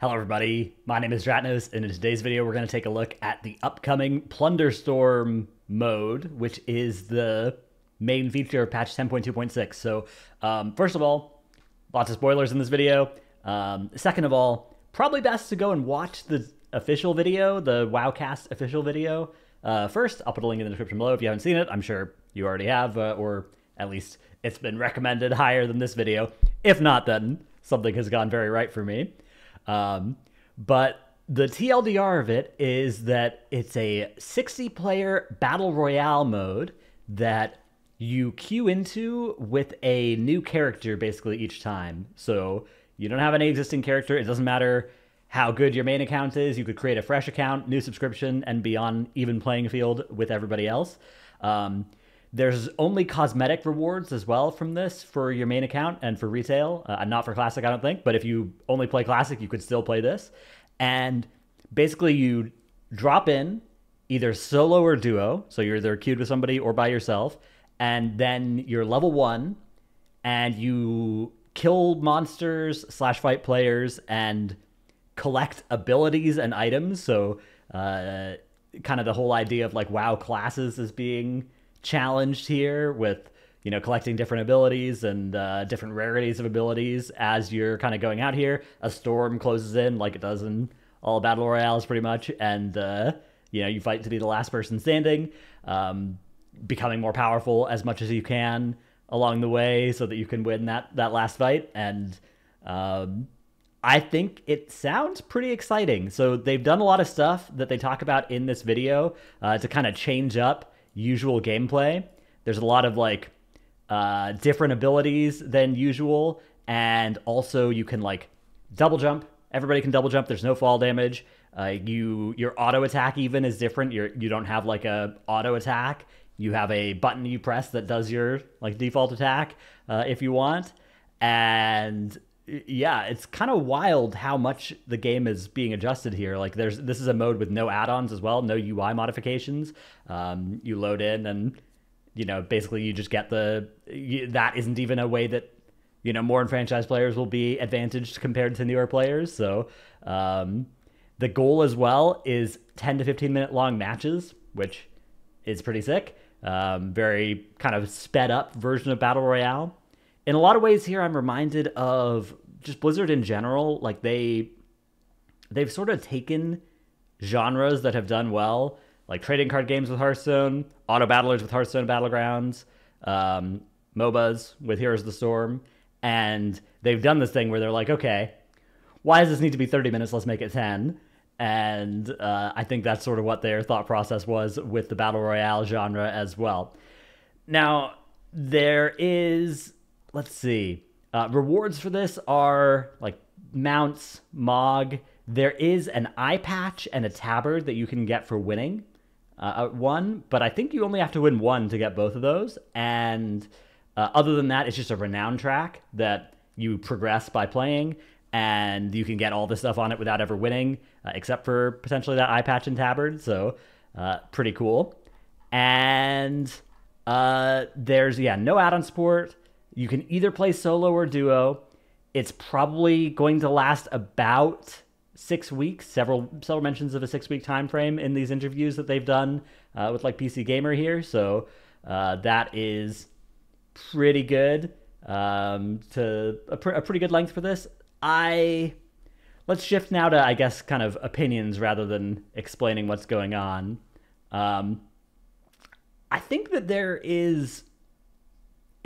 Hello everybody, my name is Dratnos, and in today's video we're going to take a look at the upcoming Plunderstorm mode, which is the main feature of patch 10.2.6. So, um, first of all, lots of spoilers in this video. Um, second of all, probably best to go and watch the official video, the Wowcast official video. Uh, first, I'll put a link in the description below if you haven't seen it. I'm sure you already have, uh, or at least it's been recommended higher than this video. If not, then something has gone very right for me. Um, but the TLDR of it is that it's a 60 player battle royale mode that you queue into with a new character basically each time. So you don't have any existing character. It doesn't matter how good your main account is. You could create a fresh account, new subscription, and be on even playing field with everybody else. Um, there's only cosmetic rewards as well from this for your main account and for retail. Uh, not for classic, I don't think. But if you only play classic, you could still play this. And basically, you drop in either solo or duo. So you're either queued with somebody or by yourself. And then you're level one and you kill monsters slash fight players and collect abilities and items. So, uh, kind of the whole idea of like WoW classes is being challenged here with you know collecting different abilities and uh, different rarities of abilities as you're kind of going out here. A storm closes in like it does in all battle royales pretty much, and uh, you know you fight to be the last person standing, um, becoming more powerful as much as you can along the way so that you can win that that last fight and. Um, I think it sounds pretty exciting. So they've done a lot of stuff that they talk about in this video uh, to kind of change up usual gameplay. There's a lot of like uh, different abilities than usual, and also you can like double jump. Everybody can double jump. There's no fall damage. Uh, you your auto attack even is different. You're you don't have like a auto attack. You have a button you press that does your like default attack uh, if you want, and yeah, it's kind of wild how much the game is being adjusted here. Like, there's this is a mode with no add-ons as well, no UI modifications. Um, you load in, and you know, basically, you just get the. You, that isn't even a way that you know more franchise players will be advantaged compared to newer players. So, um, the goal as well is 10 to 15 minute long matches, which is pretty sick. Um, very kind of sped up version of battle royale in a lot of ways here i'm reminded of just blizzard in general like they they've sort of taken genres that have done well like trading card games with hearthstone auto battlers with hearthstone battlegrounds um, mobas with heroes of the storm and they've done this thing where they're like okay why does this need to be 30 minutes? Let's make it 10 and uh, i think that's sort of what their thought process was with the battle royale genre as well. Now there is let's see. Uh, rewards for this are like mounts, Mog. There is an eye patch and a tabard that you can get for winning uh, one, but I think you only have to win one to get both of those. And uh, other than that, it's just a renown track that you progress by playing, and you can get all this stuff on it without ever winning, uh, except for potentially that eye patch and tabard. So, uh, pretty cool. And uh, there's yeah, no add-on support. You can either play solo or duo. It's probably going to last about six weeks. Several several mentions of a six week time frame in these interviews that they've done uh, with like PC Gamer here. So uh, that is pretty good. Um, to a, pr- a pretty good length for this. I let's shift now to I guess kind of opinions rather than explaining what's going on. Um, I think that there is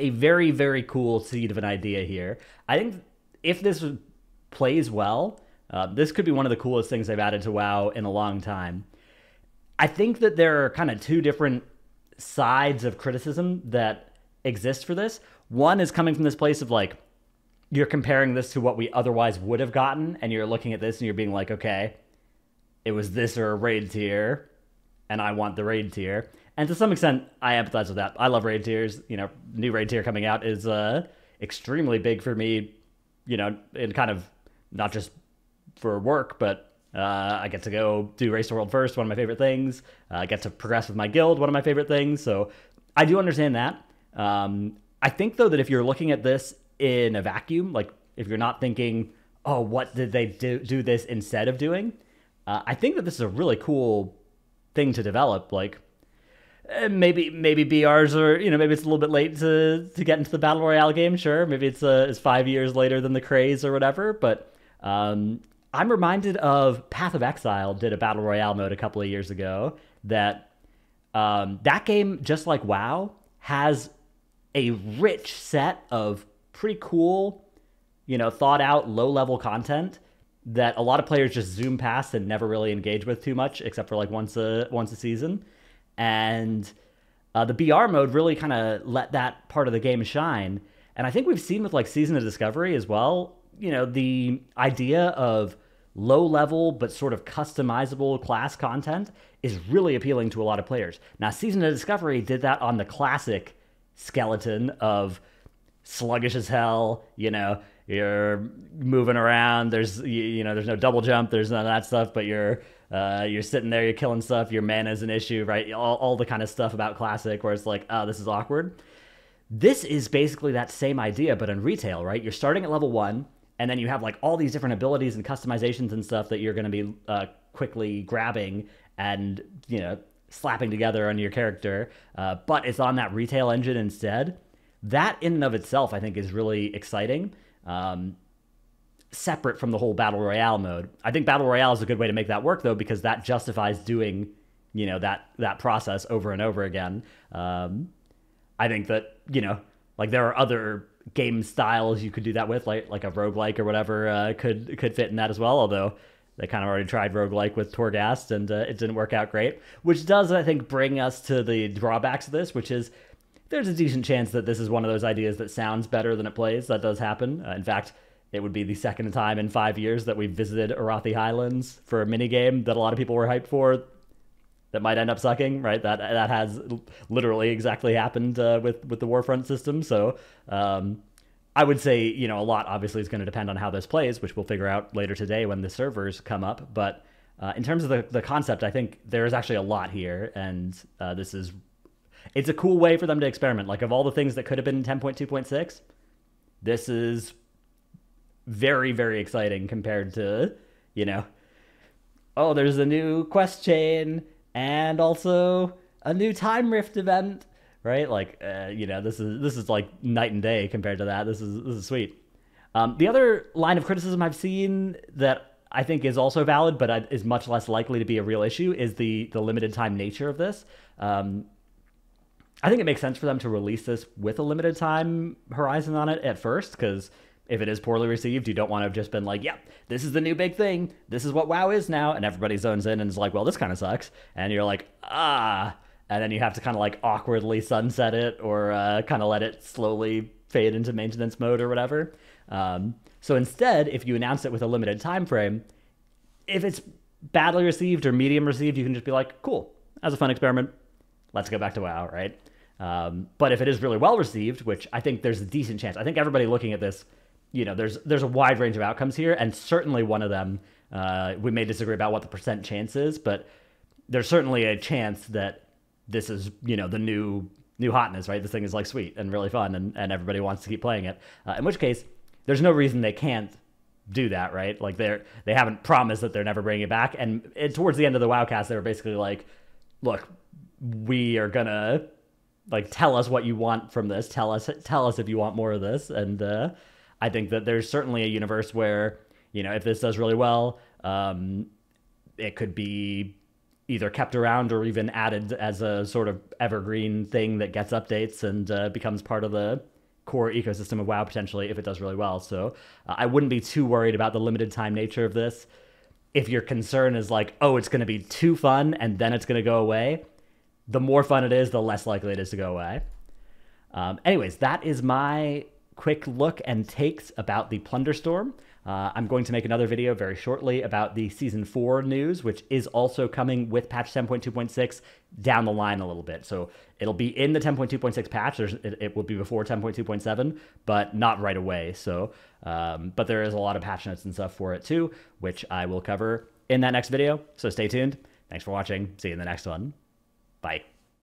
a very very cool seed of an idea here. I think if this plays well, uh, this could be one of the coolest things they've added to WoW in a long time. I think that there are kind of two different sides of criticism that exist for this. One is coming from this place of like you're comparing this to what we otherwise would have gotten, and you're looking at this and you're being like, okay, it was this or a raid tier, and I want the raid tier. And to some extent, I empathize with that. I love raid tiers. You know, new raid tier coming out is uh, extremely big for me. You know, in kind of not just for work, but uh, I get to go do Race to World first, one of my favorite things. Uh, I get to progress with my guild, one of my favorite things. So I do understand that. Um, I think though that if you're looking at this in a vacuum, like if you're not thinking, oh, what did they do, do this instead of doing? Uh, I think that this is a really cool thing to develop. Like, eh, maybe maybe BRs are you know maybe it's a little bit late to to get into the battle royale game. Sure, maybe it's uh, it's five years later than the craze or whatever. But um, I'm reminded of Path of Exile did a battle royale mode a couple of years ago. That um, that game, just like WoW, has a rich set of pretty cool, you know, thought out low level content that a lot of players just zoom past and never really engage with too much, except for like once a once a season. And uh, the BR mode really kind of let that part of the game shine. And I think we've seen with like Season of Discovery as well. You know, the idea of low level but sort of customizable class content is really appealing to a lot of players. Now, Season of Discovery did that on the classic skeleton of sluggish as hell, you know, you're moving around. There's you, know there's no double jump. There's none of that stuff. But you're uh, you're sitting there. You're killing stuff. Your mana is an issue, right? All, all the kind of stuff about classic where it's like, oh, this is awkward. This is basically that same idea, but in retail, right? You're starting at level one, and then you have like all these different abilities and customizations and stuff that you're going to be uh, quickly grabbing and you know slapping together on your character. Uh, but it's on that retail engine instead. That in and of itself, I think, is really exciting um, separate from the whole battle royale mode. I think battle royale is a good way to make that work though, because that justifies doing you know that that process over and over again. Um, I think that you know like there are other game styles you could do that with, like like a roguelike or whatever uh, could could fit in that as well. Although they kind of already tried roguelike with Torghast and uh, it didn't work out great, which does I think bring us to the drawbacks of this, which is there's a decent chance that this is one of those ideas that sounds better than it plays. That does happen. Uh, in fact, it would be the second time in five years that we've visited Arathi Highlands for a mini game that a lot of people were hyped for. That might end up sucking, right? That that has literally exactly happened uh, with with the Warfront system. So um, I would say, you know, a lot obviously is going to depend on how this plays, which we'll figure out later today when the servers come up. But uh, in terms of the, the concept, I think there is actually a lot here, and uh, this is it's a cool way for them to experiment. Like of all the things that could have been 10.2.6, this is very very exciting compared to you know oh there's a new quest chain and also a new time rift event right? Like uh, you know this is this is like night and day compared to that. This is this is sweet. Um, the other line of criticism i've seen that i think is also valid but is much less likely to be a real issue is the the limited time nature of this. Um, I think it makes sense for them to release this with a limited time horizon on it at first, because if it is poorly received, you don't want to have just been like, yeah, this is the new big thing. This is what WoW is now. And everybody zones in and is like, well, this kind of sucks. And you're like, ah. And then you have to kind of like awkwardly sunset it or uh, kind of let it slowly fade into maintenance mode or whatever. Um, so instead, if you announce it with a limited time frame, if it's badly received or medium received, you can just be like, cool, as a fun experiment. Let's go back to WoW, right? Um, but if it is really well received, which I think there's a decent chance, I think everybody looking at this, you know, there's there's a wide range of outcomes here, and certainly one of them, uh, we may disagree about what the percent chance is, but there's certainly a chance that this is, you know, the new new hotness, right? This thing is like sweet and really fun, and, and everybody wants to keep playing it. Uh, in which case, there's no reason they can't do that, right? Like they're they haven't promised that they're never bringing it back, and it, towards the end of the WoWcast, they were basically like, "Look, we are gonna like tell us what you want from this tell us tell us if you want more of this and uh, i think that there's certainly a universe where you know if this does really well um, it could be either kept around or even added as a sort of evergreen thing that gets updates and uh, becomes part of the core ecosystem of WoW potentially if it does really well. So uh, I wouldn't be too worried about the limited time nature of this. If your concern is like, oh, it's going to be too fun and then it's going to go away, the more fun it is, the less likely it is to go away. Um, anyways, that is my quick look and takes about the Plunderstorm. Uh, I'm going to make another video very shortly about the Season 4 news, which is also coming with patch 10.2.6 down the line a little bit. So it'll be in the 10.2.6 patch. It, it, will be before 10.2.7, but not right away. So, um, but there is a lot of patch notes and stuff for it too, which I will cover in that next video. So stay tuned. Thanks for watching. See you in the next one. Bye.